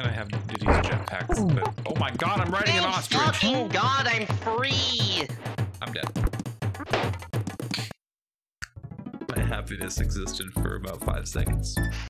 And I have Diddy's jetpacks, but oh my god, I'm riding an ostrich. fucking God, I'm free. I'm dead. My happiness existed for about five seconds.